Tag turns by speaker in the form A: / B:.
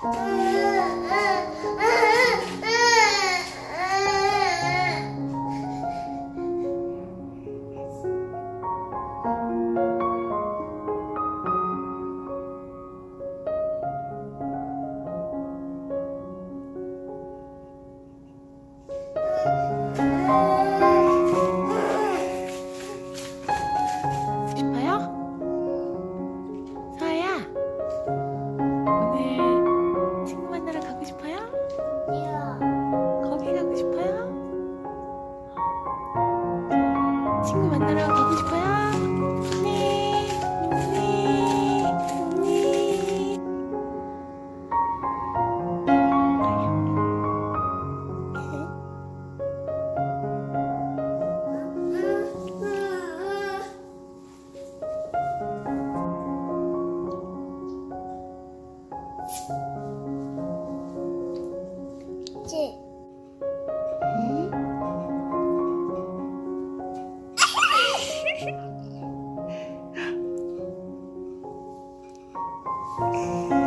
A: Música
B: 친구 만나러 가고 싶어요. 언니, 언니, 언니.
A: 지.
B: 嗯。